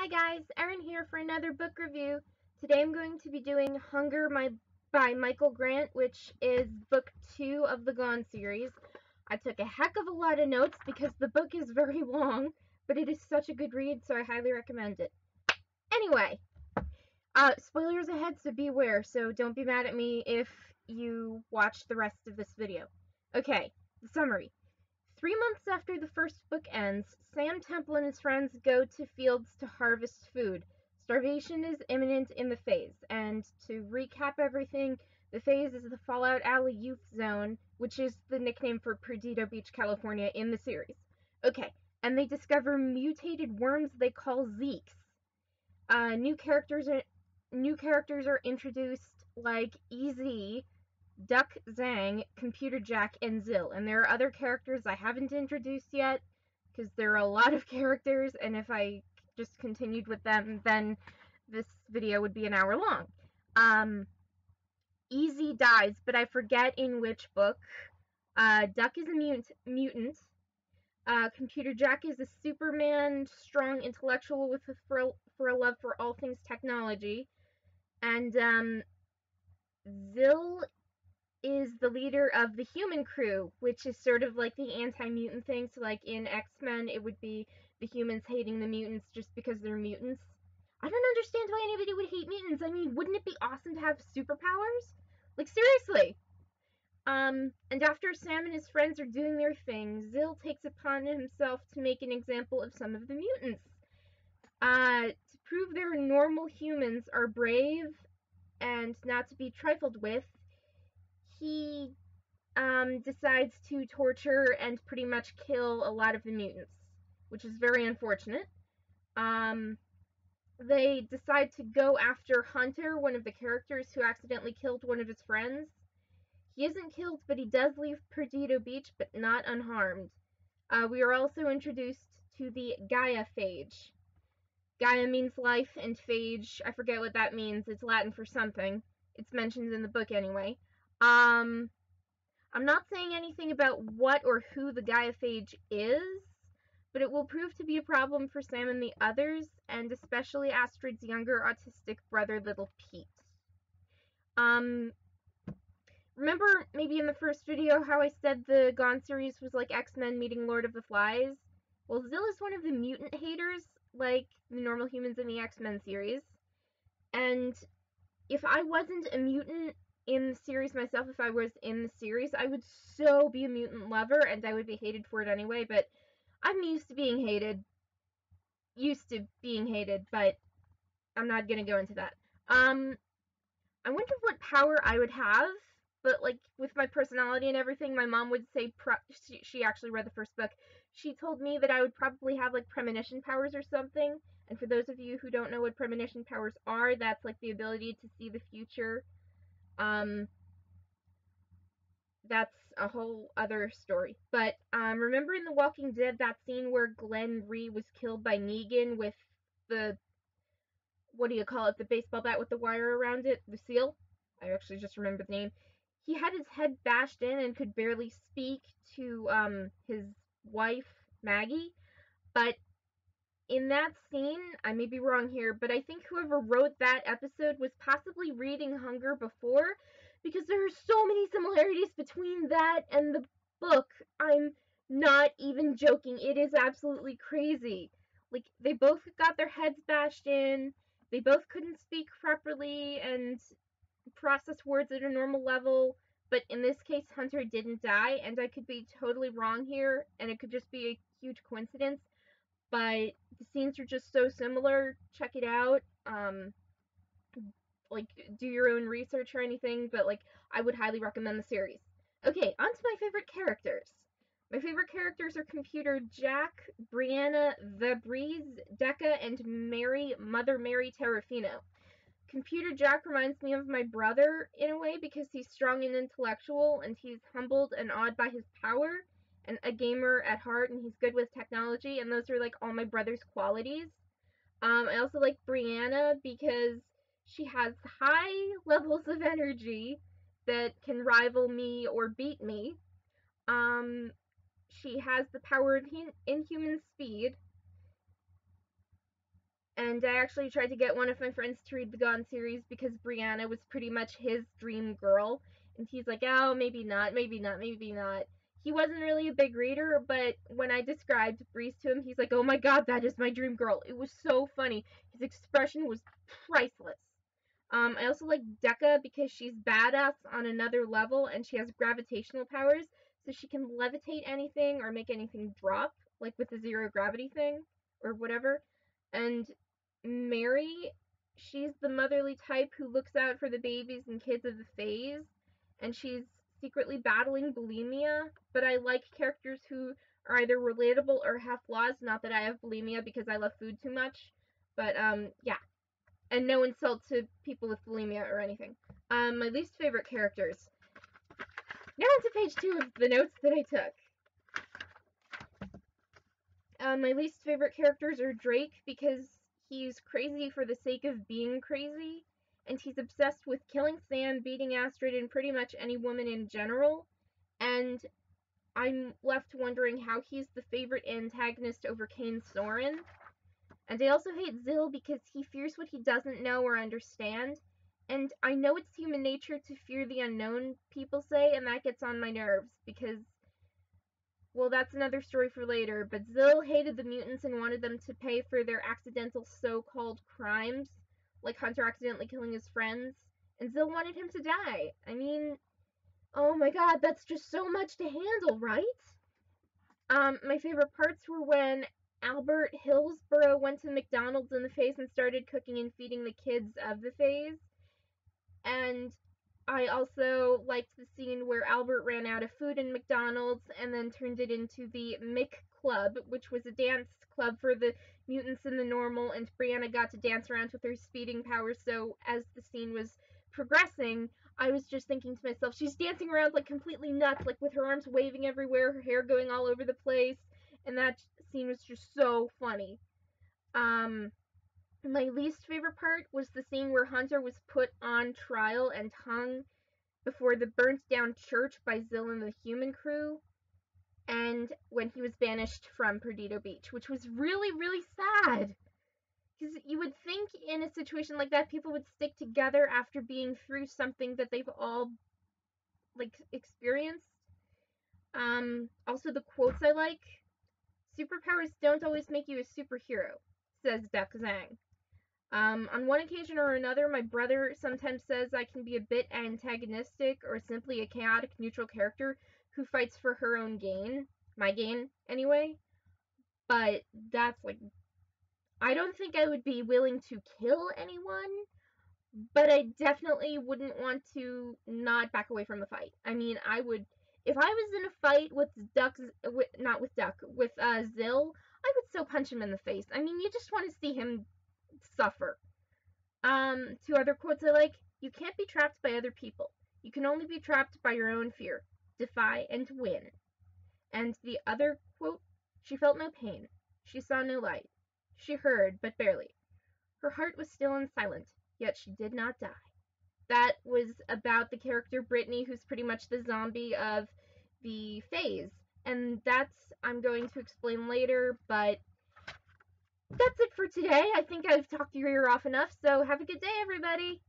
Hi guys, Erin here for another book review. Today I'm going to be doing Hunger My, by Michael Grant, which is book two of the Gone series. I took a heck of a lot of notes because the book is very long, but it is such a good read, so I highly recommend it. Anyway, uh, spoilers ahead, so beware, so don't be mad at me if you watch the rest of this video. Okay, the summary. Three months after the first book ends, Sam Temple and his friends go to fields to harvest food. Starvation is imminent in the FAYZ, and to recap everything, the FAYZ is the Fallout Alley Youth Zone, which is the nickname for Perdido Beach, California in the series. Okay, and they discover mutated worms they call Zekes. Uh, new characters are new characters are introduced like EZ, Duck Zhang, Computer Jack, and Zil. And there are other characters I haven't introduced yet, because there are a lot of characters, and if I just continued with them, then this video would be an hour long. Um, EZ dies, but I forget in which book. Uh, Duck is a mutant. mutant. Uh, Computer Jack is a Superman, strong intellectual with a, for, for a love for all things technology. And um, Zil is the leader of the human crew, which is sort of like the anti-mutant thing. So like in X-Men, it would be the humans hating the mutants just because they're mutants. I don't understand why anybody would hate mutants. I mean, wouldn't it be awesome to have superpowers? Like seriously. Um, and after Sam and his friends are doing their thing, Zil takes upon himself to make an example of some of the mutants. Uh, to prove they're normal humans are brave and not to be trifled with, he um, decides to torture and pretty much kill a lot of the mutants, which is very unfortunate. Um, they decide to go after Hunter, one of the characters who accidentally killed one of his friends. He isn't killed, but he does leave Perdido Beach, but not unharmed. Uh, we are also introduced to the Gaia phage. Gaia means life, and phage, I forget what that means. It's Latin for something. It's mentioned in the book anyway. Um, I'm not saying anything about what or who the Gaia phage is, but it will prove to be a problem for Sam and the others, and especially Astrid's younger autistic brother, Little Pete. Um, remember maybe in the first video how I said the Gone series was like X-Men meeting Lord of the Flies? Well, Zil is one of the mutant haters, like the normal humans in the X-Men series. And if I wasn't a mutant in the series myself, if I was in the series, I would so be a mutant lover and I would be hated for it anyway, but I'm used to being hated. Used to being hated, but I'm not gonna go into that. Um, I wonder what power I would have, but like with my personality and everything, my mom would say she, she actually read the first book. She told me that I would probably have like premonition powers or something. And for those of you who don't know what premonition powers are, that's like the ability to see the future um, that's a whole other story. But um, remember in The Walking Dead that scene where Glenn Rhee was killed by Negan with the what do you call it? The baseball bat with the wire around it, the seal. I actually just remember the name. He had his head bashed in and could barely speak to um, his wife Maggie, but in that scene, I may be wrong here, but I think whoever wrote that episode was possibly reading Hunger before, because there are so many similarities between that and the book. I'm not even joking. It is absolutely crazy. Like, they both got their heads bashed in, they both couldn't speak properly and process words at a normal level, but in this case, Hunter didn't die, and I could be totally wrong here, and it could just be a huge coincidence but the scenes are just so similar. Check it out. Um, like do your own research or anything, but like I would highly recommend the series. Okay, on to my favorite characters. My favorite characters are Computer Jack, Brianna the Breeze, Dekka, and Mary, Mother Mary Terrafino. Computer Jack reminds me of my brother in a way because he's strong and intellectual and he's humbled and awed by his power and a gamer at heart and he's good with technology and those are like all my brother's qualities. Um, I also like Brianna because she has high levels of energy that can rival me or beat me. Um, she has the power of inhuman speed. And I actually tried to get one of my friends to read the Gone series because Brianna was pretty much his dream girl. And he's like, oh, maybe not, maybe not, maybe not. He wasn't really a big reader, but when I described Breeze to him, he's like, oh my god, that is my dream girl. It was so funny. His expression was priceless. Um, I also like Dekka because she's badass on another level and she has gravitational powers, so she can levitate anything or make anything drop, like with the zero gravity thing or whatever. And Mary, she's the motherly type who looks out for the babies and kids of the FAYZ, and she's secretly battling bulimia, but I like characters who are either relatable or have flaws. Not that I have bulimia because I love food too much, but um, yeah. And no insult to people with bulimia or anything. Um, my least favorite characters. Now on to page two of the notes that I took. Uh, my least favorite characters are Drake because he's crazy for the sake of being crazy, and he's obsessed with killing Sam, beating Astrid, and pretty much any woman in general. And I'm left wondering how he's the favorite antagonist over Caine Soren. And I also hate Zil because he fears what he doesn't know or understand. And I know it's human nature to fear the unknown, people say, and that gets on my nerves because well, that's another story for later, but Zil hated the mutants and wanted them to pay for their accidental so-called crimes, like Hunter accidentally killing his friends, and Zil wanted him to die. I mean, oh my god, that's just so much to handle, right? Um, my favorite parts were when Albert Hillsborough went to McDonald's in the FAYZ and started cooking and feeding the kids of the FAYZ. And I also liked the scene where Albert ran out of food in McDonald's and then turned it into the Mick Club, which was a dance club for the mutants and the normal, and Brianna got to dance around with her speeding powers. So as the scene was progressing, I was just thinking to myself, she's dancing around like completely nuts, like with her arms waving everywhere, her hair going all over the place, and that scene was just so funny. Um, my least favorite part was the scene where Hunter was put on trial and hung before the burnt down church by Zil and the human crew, and when he was banished from Perdido Beach, which was really, really sad. Because you would think in a situation like that, people would stick together after being through something that they've all, like, experienced. Um, also, the quotes I like superpowers don't always make you a superhero, says Beck Zhang. Um, on one occasion or another, my brother sometimes says I can be a bit antagonistic or simply a chaotic neutral character who fights for her own gain. My gain, anyway. But that's like. I don't think I would be willing to kill anyone, but I definitely wouldn't want to not back away from a fight. I mean, I would. If I was in a fight with Duck, with, not with Duck, with uh, Zil, I would so punch him in the face. I mean, you just want to see him suffer. Um, two other quotes I like You can't be trapped by other people. You can only be trapped by your own fear. Defy and win. And the other quote She felt no pain. She saw no light. She heard, but barely. Her heart was still and silent, yet she did not die. That was about the character Brittany, who's pretty much the zombie of the FAYZ. And that's, I'm going to explain later, but that's it for today. I think I've talked your ear off enough, so have a good day, everybody.